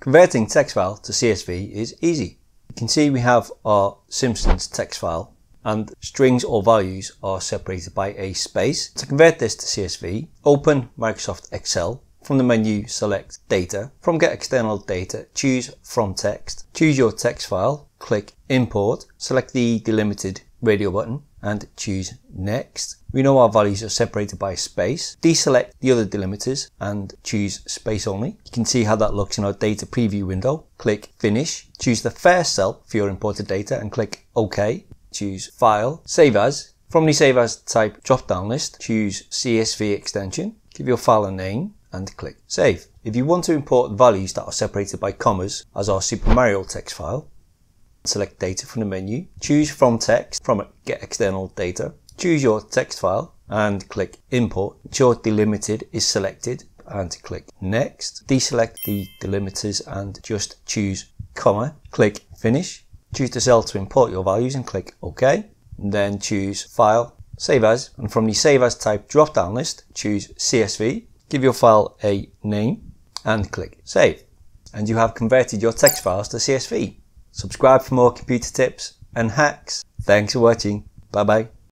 Converting text file to CSV is easy. You can see we have our Simpsons text file and strings or values are separated by a space. To convert this to CSV, open Microsoft Excel. From the menu, select Data. From Get External Data, choose From Text. Choose your text file, click Import, select the delimited radio button and choose Next. We know our values are separated by space. Deselect the other delimiters and choose space only. You can see how that looks in our data preview window. Click Finish. Choose the first cell for your imported data and click OK. Choose File, Save As. From the Save As type drop-down list, choose CSV extension. Give your file a name and click Save. If you want to import values that are separated by commas, as our Super Mario text file, select Data from the menu, choose From Text from Get External Data, choose your text file and click Import. Ensure Delimited is selected and click Next. Deselect the delimiters and just choose comma, click Finish. Choose the cell to import your values and click OK. And then choose File, Save As, and from the Save As type drop-down list, choose CSV. Give your file a name and click Save. And you have converted your text files to CSV. Subscribe for more computer tips and hacks. Thanks for watching. Bye bye.